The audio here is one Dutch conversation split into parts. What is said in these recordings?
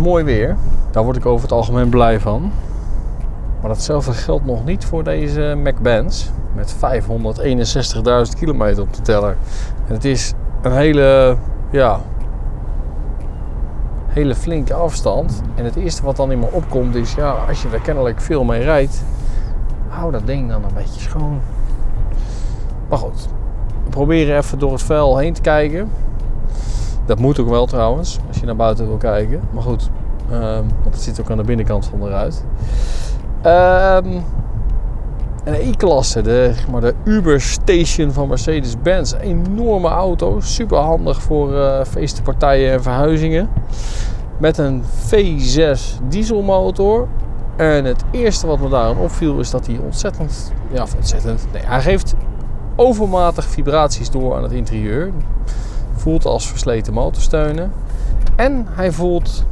mooi weer. Daar word ik over het algemeen blij van. Maar datzelfde geldt nog niet voor deze Mac-Benz. Met 561.000 kilometer op de teller. En het is een hele, ja, hele flinke afstand. En het eerste wat dan in me opkomt is, ja, als je er kennelijk veel mee rijdt, hou dat ding dan een beetje schoon. Maar goed, we proberen even door het vuil heen te kijken. Dat moet ook wel trouwens, als je naar buiten wil kijken. Maar goed, um, want het zit ook aan de binnenkant van de ruit. Um, een E-klasse, de, maar de Uber Station van Mercedes-Benz. Enorme auto, super handig voor uh, feestenpartijen en verhuizingen. Met een V6 dieselmotor. En het eerste wat me daarin opviel is dat hij ontzettend, ja ontzettend, nee hij geeft overmatig vibraties door aan het interieur. Voelt als versleten motorsteunen. En hij voelt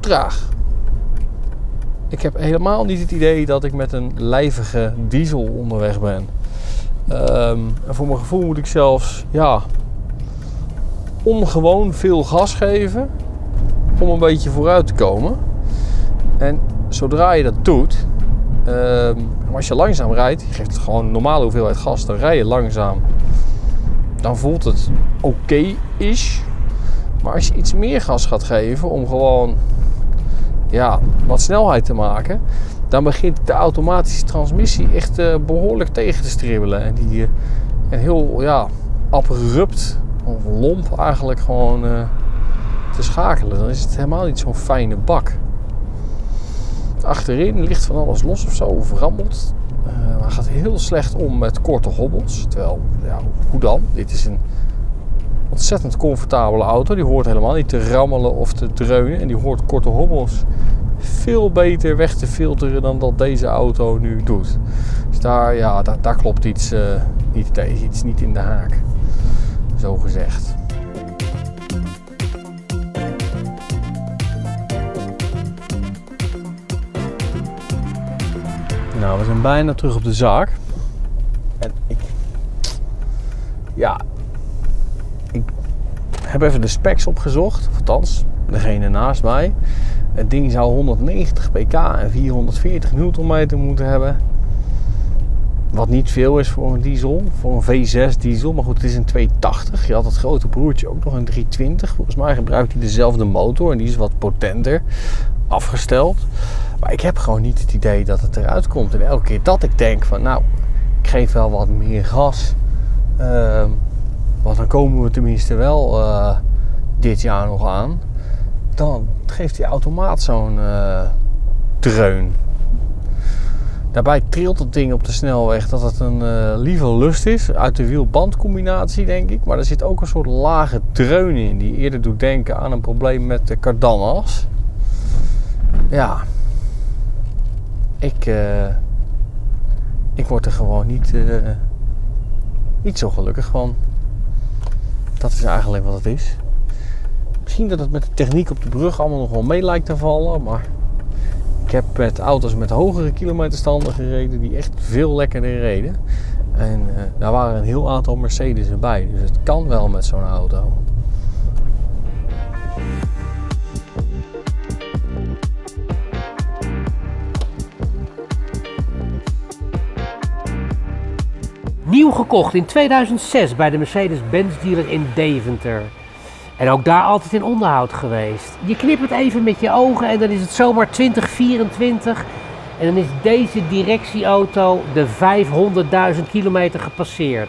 traag. Ik heb helemaal niet het idee dat ik met een lijvige diesel onderweg ben. Um, en voor mijn gevoel moet ik zelfs ja, ongewoon veel gas geven om een beetje vooruit te komen. En zodra je dat doet, um, als je langzaam rijdt, je geeft gewoon normale hoeveelheid gas, dan rij je langzaam. Dan voelt het oké-ish. maar als je iets meer gas gaat geven om gewoon ja, wat snelheid te maken, dan begint de automatische transmissie echt uh, behoorlijk tegen te stribbelen. En die en heel ja, abrupt of lomp eigenlijk gewoon uh, te schakelen. Dan is het helemaal niet zo'n fijne bak. Achterin ligt van alles los of zo, of rammelt. Maar gaat heel slecht om met korte hobbels. Terwijl, ja, hoe dan? Dit is een ontzettend comfortabele auto. Die hoort helemaal niet te rammelen of te dreunen. En die hoort korte hobbels veel beter weg te filteren dan dat deze auto nu doet. Dus daar, ja, klopt iets, uh, niet, iets niet in de haak. Zo gezegd. Nou, we zijn bijna terug op de zaak. En ik. Ja, heb even de specs opgezocht, althans, degene naast mij. Het ding zou 190 pk en 440 Nm moeten hebben. Wat niet veel is voor een diesel, voor een V6 diesel. Maar goed, het is een 280. Je had het grote broertje ook nog een 320. Volgens mij gebruikt hij dezelfde motor en die is wat potenter afgesteld. Maar ik heb gewoon niet het idee dat het eruit komt. En elke keer dat ik denk van nou, ik geef wel wat meer gas. Uh, want dan komen we tenminste wel uh, dit jaar nog aan. Dan geeft die automaat zo'n uh, dreun. Daarbij trilt het ding op de snelweg dat het een uh, lieve lust is. Uit de wiel-bandcombinatie denk ik. Maar er zit ook een soort lage dreun in. Die eerder doet denken aan een probleem met de cardanas. Ja. Ik, uh, ik word er gewoon niet, niet zo gelukkig van. Dat is eigenlijk wat het is. Misschien dat het met de techniek op de brug allemaal nog wel mee lijkt te vallen. Maar ik heb met auto's met hogere kilometerstanden gereden die echt veel lekkerder reden. En uh, daar waren een heel aantal Mercedes erbij. Dus het kan wel met zo'n auto. Gekocht in 2006 bij de Mercedes-Benz dealer in Deventer. En ook daar altijd in onderhoud geweest. Je knippert even met je ogen en dan is het zomaar 2024. En dan is deze directieauto de 500.000 kilometer gepasseerd.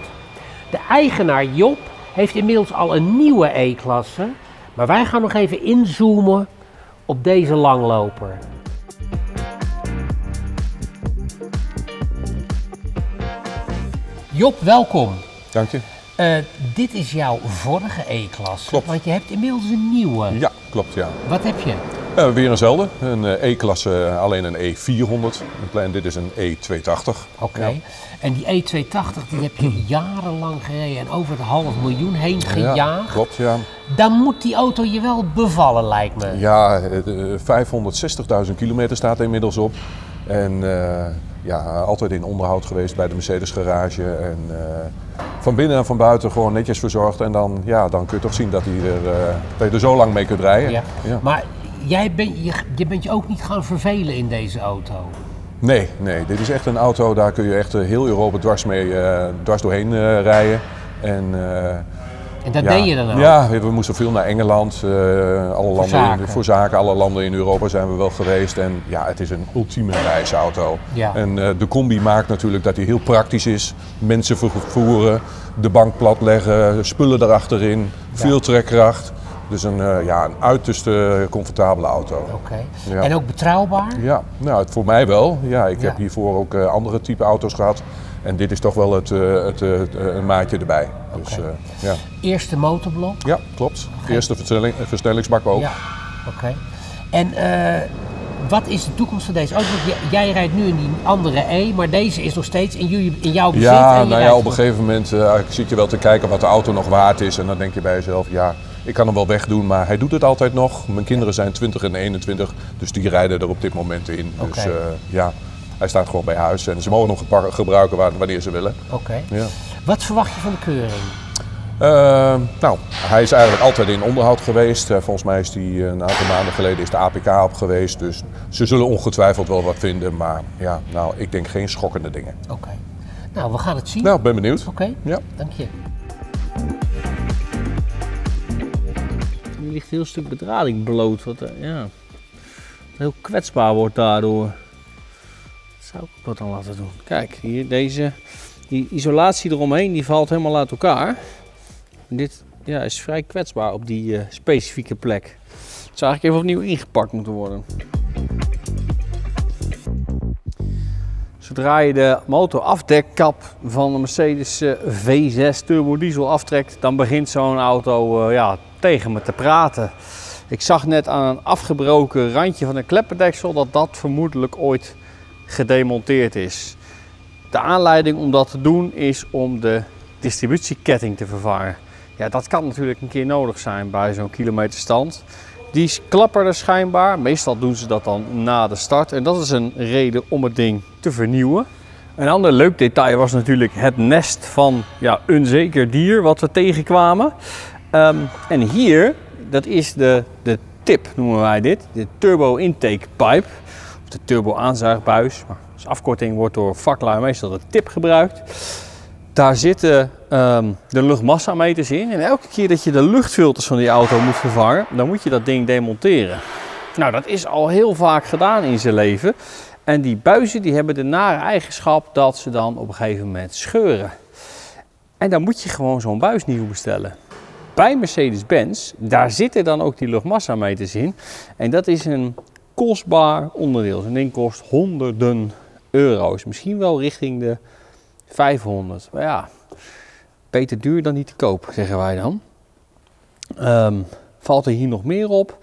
De eigenaar Job heeft inmiddels al een nieuwe E-klasse. Maar wij gaan nog even inzoomen op deze langloper. Job, welkom. Dank je. Uh, dit is jouw vorige E-klasse. Klopt. Want je hebt inmiddels een nieuwe. Ja, klopt ja. Wat heb je? Uh, weer eenzelfde. Een uh, E-klasse, alleen een E400. En dit is een E280. Oké. Okay. Ja. En die E280 die heb je jarenlang gereden en over het half miljoen heen gejaagd. Ja, klopt ja. Dan moet die auto je wel bevallen lijkt me. Ja, 560.000 kilometer staat er inmiddels op. En ja, altijd in onderhoud geweest bij de Mercedes garage. En van binnen en van buiten gewoon netjes verzorgd. En dan, ja, dan kun je toch zien dat, hij er, eh, dat je er zo lang mee kunt rijden. Ja. Ja. Maar jij bent je, je bent je ook niet gaan vervelen in deze auto. Nee, nee, dit is echt een auto, daar kun je echt eh, heel Europa dwars, mee, eh, dwars doorheen eh, rijden. En, eh, En dat ja, deed je dan ook? Ja, we, moesten veel naar Engeland. eh, alle landen zaken. In, voor zaken, alle landen in Europa zijn we wel geweest. En ja, het is een ultieme reisauto. Ja. En eh, de combi maakt natuurlijk dat hij heel praktisch is. Mensen vervoeren, de bank platleggen, spullen erachterin, veel trekkracht. Dus een, eh, ja, een uiterst comfortabele auto. Oké. Ja. En ook betrouwbaar? Ja, nou, het, voor mij wel. Ja, ik heb hiervoor ook andere type auto's gehad. En dit is toch wel het, eh, het, eh, het, eh, maatje erbij. Dus, ja. Eerste motorblok? ja, klopt. Eerste versnelling, versnellingsbak ook. Ja, oké. En wat is de toekomst van deze auto? Want jij, rijdt nu in die andere E, maar deze is nog steeds in, jullie, in jouw bezit. Ja, en nou ja, op een gegeven moment eh, zit je wel te kijken wat de auto nog waard is. En dan denk je bij jezelf, ja, ik kan hem wel wegdoen, maar hij doet het altijd nog. Mijn kinderen zijn 20 en 21, dus die rijden er op dit moment in. Dus ja, hij staat gewoon bij huis. En ze mogen hem gepar- gebruiken wa- wanneer ze willen. Oké. Ja. Wat verwacht je van de keuring? Eh, nou, hij is eigenlijk altijd in onderhoud geweest. Eh, volgens mij is hij een aantal maanden geleden is de APK op geweest. Dus ze zullen ongetwijfeld wel wat vinden. Maar ja, nou, ik denk geen schokkende dingen. Oké. Nou, we gaan het zien. Nou, ik ben benieuwd. Oké, Ja. dank je. Er ligt een heel stuk bedrading bloot. Wat, eh, ja, heel kwetsbaar wordt daardoor. Dat zou ik wat aan laten doen. Kijk, hier deze die isolatie eromheen die valt helemaal uit elkaar. En dit ja, is vrij kwetsbaar op die eh, specifieke plek. Het zou eigenlijk even opnieuw ingepakt moeten worden. Zodra je de motorafdekkap van de Mercedes eh, V6 turbo diesel aftrekt, dan begint zo'n auto eh, ja, tegen me te praten. Ik zag net aan een afgebroken randje van een kleppendeksel dat dat vermoedelijk ooit gedemonteerd is. De aanleiding om dat te doen is om de distributieketting te vervangen. Ja, dat kan natuurlijk een keer nodig zijn bij zo'n kilometerstand. Die klapperde schijnbaar. Meestal doen ze dat dan na de start. En dat is een reden om het ding te vernieuwen. Een ander leuk detail was natuurlijk het nest van ja, een zeker dier wat we tegenkwamen. Ehm, en hier, dat is de, de tip noemen wij dit. De turbo intake pipe. De turbo aanzuigbuis. Maar als afkorting wordt door vaklui meestal de tip gebruikt. Daar zitten ehm, de luchtmassameters in. En elke keer dat je de luchtfilters van die auto moet vervangen, dan moet je dat ding demonteren. Nou, dat is al heel vaak gedaan in zijn leven. En die buizen die hebben de nare eigenschap dat ze dan op een gegeven moment scheuren. En dan moet je gewoon zo'n buis nieuw bestellen. Bij Mercedes-Benz, daar zitten dan ook die luchtmassameters in. En dat is een kostbaar onderdeel. Zo'n ding kost honderden euro's. Misschien wel richting de 500. Maar ja, beter duur dan niet te koop, zeggen wij dan. Ehm, valt er hier nog meer op?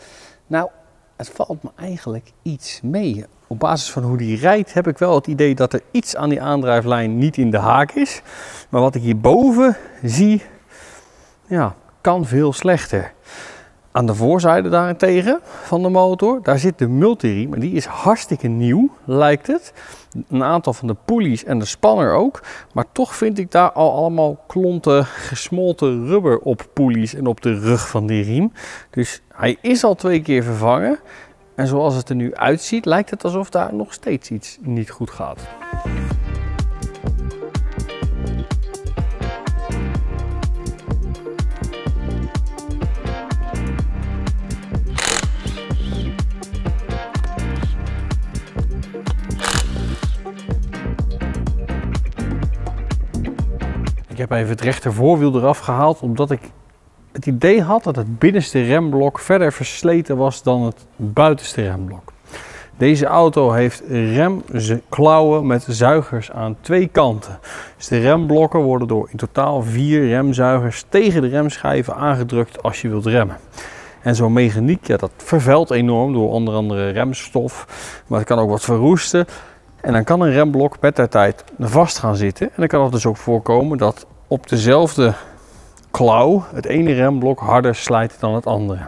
Nou, het valt me eigenlijk iets mee. Op basis van hoe die rijdt heb ik wel het idee dat er iets aan die aandrijflijn niet in de haak is. Maar wat ik hierboven zie, ja, kan veel slechter. Aan de voorzijde daarentegen van de motor, daar zit de multiriem en die is hartstikke nieuw, lijkt het. Een aantal van de pulleys en de spanner ook. Maar toch vind ik daar al allemaal klonten gesmolten rubber op pulleys en op de rug van die riem. Dus hij is al twee keer vervangen. En zoals het er nu uitziet, lijkt het alsof daar nog steeds iets niet goed gaat. Ik heb even het rechter voorwiel eraf gehaald, omdat ik het idee had dat het binnenste remblok verder versleten was dan het buitenste remblok. Deze auto heeft remklauwen met zuigers aan twee kanten. Dus de remblokken worden door in totaal vier remzuigers tegen de remschijven aangedrukt als je wilt remmen. En zo'n mechaniek, ja, dat vervuilt enorm door onder andere remstof, maar het kan ook wat verroesten. En dan kan een remblok met der tijd vast gaan zitten. En dan kan het dus ook voorkomen dat op dezelfde klauw het ene remblok harder slijt dan het andere.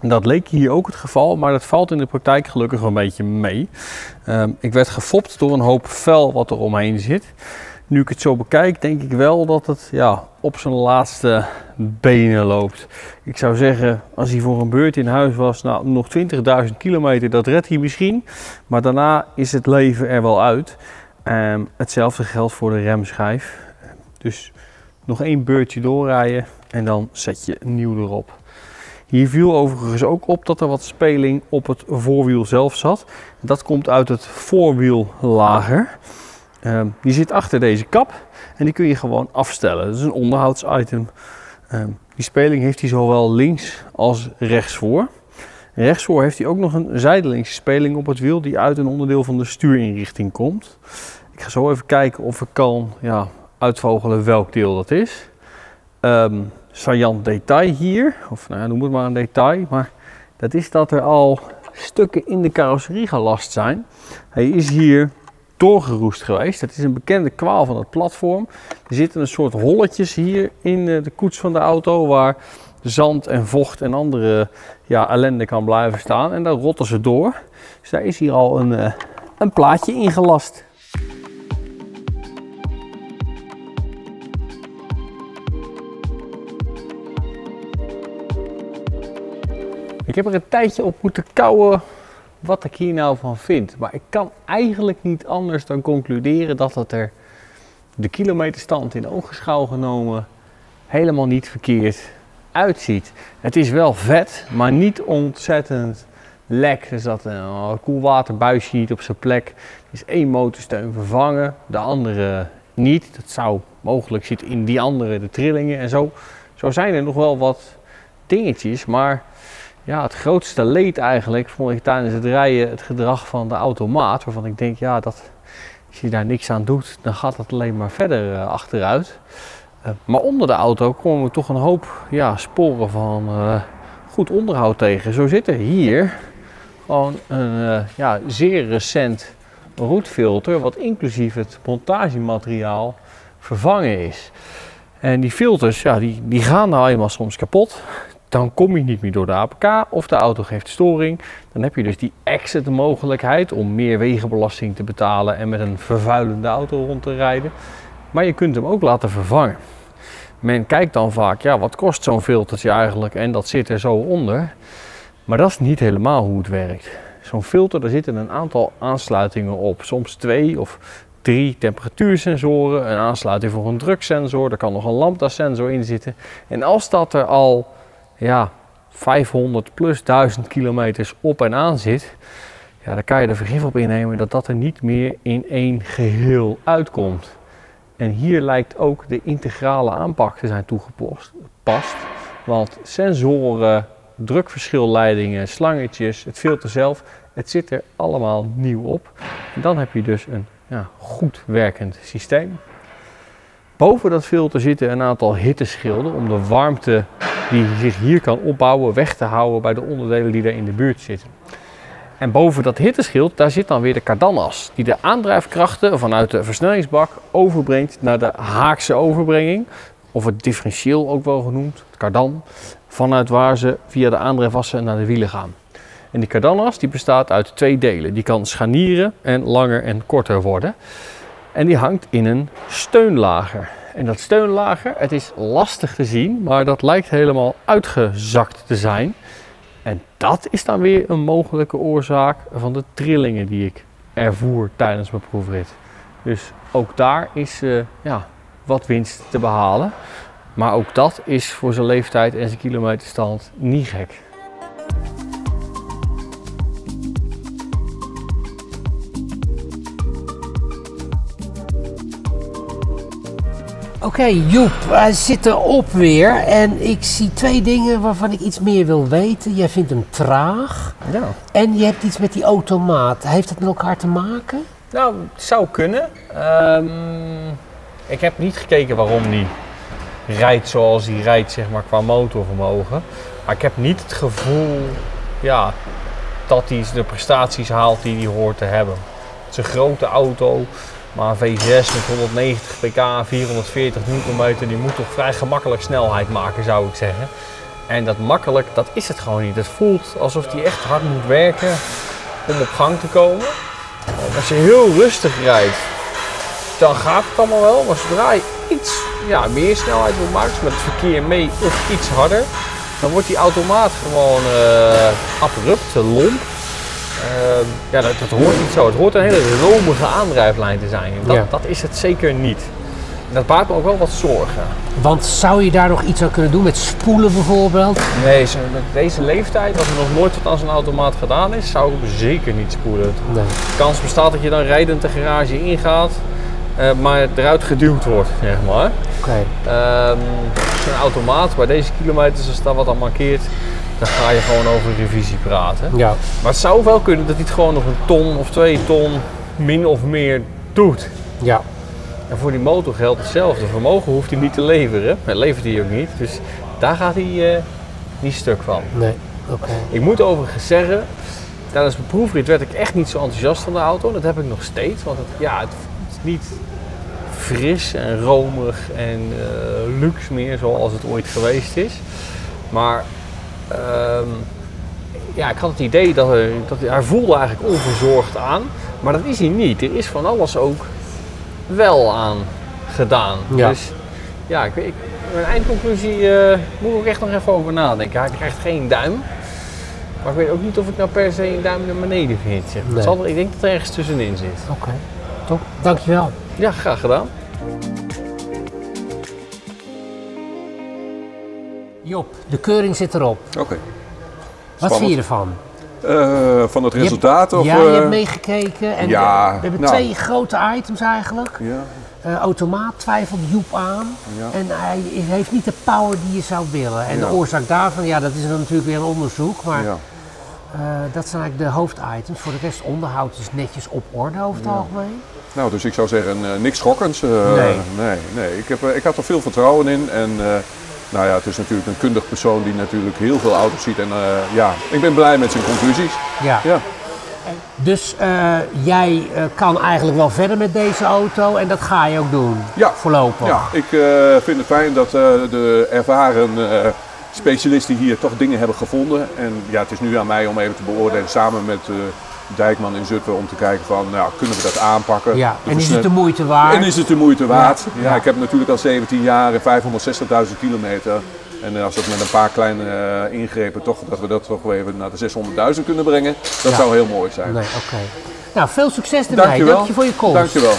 En dat leek hier ook het geval, maar dat valt in de praktijk gelukkig een beetje mee. Ehm, ik werd gefopt door een hoop vel wat er omheen zit. Nu ik het zo bekijk, denk ik wel dat het ja, op zijn laatste benen loopt. Ik zou zeggen, als hij voor een beurt in huis was, nou nog 20.000 kilometer, dat redt hij misschien. Maar daarna is het leven er wel uit. Ehm, hetzelfde geldt voor de remschijf. Dus nog één beurtje doorrijden en dan zet je nieuw erop. Hier viel overigens ook op dat er wat speling op het voorwiel zelf zat. Dat komt uit het voorwiellager. Um, die zit achter deze kap en die kun je gewoon afstellen. Dat is een onderhoudsitem. Um, die speling heeft hij zowel links als rechtsvoor. Rechtsvoor heeft hij ook nog een zijdelingse speling op het wiel die uit een onderdeel van de stuurinrichting komt. Ik ga zo even kijken of ik kan ja, uitvogelen welk deel dat is. Um, detail hier, of nou ja, noem het maar een detail, maar dat is dat er al stukken in de carrosserie gelast zijn. Hij is hier doorgeroest geweest. Dat is een bekende kwaal van het platform. Er zitten een soort holletjes hier in eh, de koets van de auto waar zand en vocht en andere ja, ellende kan blijven staan. En daar rotten ze door. Dus daar is hier al een, uh, een plaatje ingelast. Ik heb er een tijdje op moeten kouwen wat ik hier nou van vind. Maar ik kan eigenlijk niet anders dan concluderen dat het er de kilometerstand in oogschouw genomen helemaal niet verkeerd uitziet. Het is wel vet, maar niet ontzettend lek. Er zat een koelwaterbuisje niet op zijn plek. Is één motorsteun vervangen, de andere niet. Dat zou mogelijk zitten in die andere de trillingen en zo. Zo zijn er nog wel wat dingetjes, maar ja, het grootste leed eigenlijk vond ik tijdens het rijden het gedrag van de automaat. Waarvan ik denk, ja, dat, als je daar niks aan doet, dan gaat het alleen maar verder uh, achteruit. Uh, maar onder de auto komen we toch een hoop ja, sporen van uh, goed onderhoud tegen. Zo zit er hier gewoon een ja, zeer recent roetfilter, wat inclusief het montagemateriaal vervangen is. En die filters, ja, die, die gaan nou eenmaal soms kapot dan kom je niet meer door de APK of de auto geeft storing. Dan heb je dus die exit mogelijkheid om meer wegenbelasting te betalen en met een vervuilende auto rond te rijden. Maar je kunt hem ook laten vervangen. Men kijkt dan vaak, ja, wat kost zo'n filtertje eigenlijk? En dat zit er zo onder. Maar dat is niet helemaal hoe het werkt. Zo'n filter, daar zitten een aantal aansluitingen op. Soms twee of drie temperatuursensoren, een aansluiting voor een druksensor, er kan nog een lambda-sensor in zitten. En als dat er al ja, 500 plus 1000 kilometers op en aan zit, ja, dan kan je er vergif op innemen dat dat er niet meer in één geheel uitkomt. En hier lijkt ook de integrale aanpak te zijn toegepast. Want sensoren, drukverschilleidingen, slangetjes, het filter zelf, het zit er allemaal nieuw op. Dan heb je dus een ja, goed werkend systeem. Boven dat filter zitten een aantal hitteschilden om de warmte die zich hier kan opbouwen weg te houden bij de onderdelen die er in de buurt zitten. En boven dat hitteschild, daar zit dan weer de kardanas, die de aandrijfkrachten vanuit de versnellingsbak overbrengt naar de haakse overbrenging, of het differentieel ook wel genoemd, het kardan, vanuit waar ze via de aandrijfassen naar de wielen gaan. En die kardanas die bestaat uit twee delen. Die kan scharnieren en langer en korter worden. En die hangt in een steunlager. En dat steunlager, het is lastig te zien, maar dat lijkt helemaal uitgezakt te zijn. En dat is dan weer een mogelijke oorzaak van de trillingen die ik ervoer tijdens mijn proefrit. Dus ook daar is uh, ja, wat winst te behalen. Maar ook dat is voor zijn leeftijd en zijn kilometerstand niet gek. Oké, Joep, hij zit erop weer en ik zie twee dingen waarvan ik iets meer wil weten. Jij vindt hem traag Ja. en je hebt iets met die automaat. Heeft dat met elkaar te maken? Nou, het zou kunnen. Ehm, ik heb niet gekeken waarom die rijdt zoals hij rijdt, zeg maar, qua motorvermogen. Maar ik heb niet het gevoel ja, dat hij de prestaties haalt die hij hoort te hebben. Het is een grote auto. Maar een V6 met 190 pk, 440 Nm, die moet toch vrij gemakkelijk snelheid maken, zou ik zeggen. En dat makkelijk, dat is het gewoon niet. Het voelt alsof hij echt hard moet werken om op gang te komen. Als je heel rustig rijdt, dan gaat het allemaal wel. Maar zodra je iets ja, meer snelheid wil maken, dus met het verkeer mee of iets harder, dan wordt die automaat gewoon eh, abrupt, lomp. Ehm, ja, dat, dat hoort niet zo. Het hoort een hele romige aandrijflijn te zijn. Dat, Ja. dat is het zeker niet. En dat baart me ook wel wat zorgen. Want zou je daar nog iets aan kunnen doen met spoelen bijvoorbeeld? Nee, zo- met deze leeftijd, als er nog nooit wat aan zo'n automaat gedaan is, zou ik zeker niet spoelen. Nee. De kans bestaat dat je dan rijdend de garage ingaat, eh, maar eruit geduwd wordt, zeg maar. Oké. Ehm, Zo'n automaat, bij deze kilometers, als daar wat aan markeert, dan ga je gewoon over revisie praten. Ja. Maar het zou wel kunnen dat hij het gewoon nog een ton of twee ton min of meer doet. Ja. En voor die motor geldt hetzelfde. Vermogen hoeft hij niet te leveren. Dat levert hij ook niet. Dus daar gaat hij eh, niet stuk van. Nee. Oké. Ik moet overigens zeggen, tijdens mijn proefrit werd ik echt niet zo enthousiast van de auto. Dat heb ik nog steeds. Want het, ja, het is niet fris en romig en eh, luxe meer zoals het ooit geweest is. Maar ehm, ja, ik had het idee dat, er, dat hij voelde eigenlijk onverzorgd aan. Maar dat is hij niet. Er is van alles ook wel aan gedaan. Ja. Dus ja, ik, ik, mijn eindconclusie eh, moet ik ook echt nog even over nadenken. Hij krijgt geen duim. Maar ik weet ook niet of ik nou per se een duim naar beneden vind. zeg. Het Nee. zal er, ik denk dat er ergens tussenin zit. Oké. Top. Dankjewel. Ja, graag gedaan. Job, de keuring zit erop. Oké. Wat vind je ervan? Eh, van het resultaat? Je hebt, of, ja, je eh, hebt meegekeken. En ja, we hebben nou. twee grote items eigenlijk. Ja, Eh, automaat twijfelt Joep aan. Ja. En hij heeft niet de power die je zou willen. En Ja. de oorzaak daarvan, ja, dat is dan natuurlijk weer een onderzoek. Maar ja. dat zijn eigenlijk de hoofditems. Voor de rest, onderhoud is netjes op orde over het algemeen. Nou, dus ik zou zeggen, niks schokkends. Nee. nee, nee. Ik, heb, ik had er veel vertrouwen in. En nou ja, het is natuurlijk een kundig persoon die natuurlijk heel veel auto's ziet. En eh, ja, ik ben blij met zijn conclusies. Ja. Ja, Dus eh, jij eh, kan eigenlijk wel verder met deze auto en dat ga je ook doen. Ja. Voorlopig. ja ik vind het fijn dat de ervaren specialisten hier toch dingen hebben gevonden. En ja, het is nu aan mij om even te beoordelen samen met Dijkman in Zutphen om te kijken van, nou, kunnen we dat aanpakken? Ja, en is het de moeite waard? En is het de moeite waard? Ja, Ja. ik heb natuurlijk al 17 jaar en 560.000 kilometer. En eh, als dat met een paar kleine eh, ingrepen toch, dat we dat toch weer even naar de 600.000 kunnen brengen, dat Ja. zou heel mooi zijn. Nee, oké. Nou, veel succes ermee. Dank je voor je komst. Dankjewel.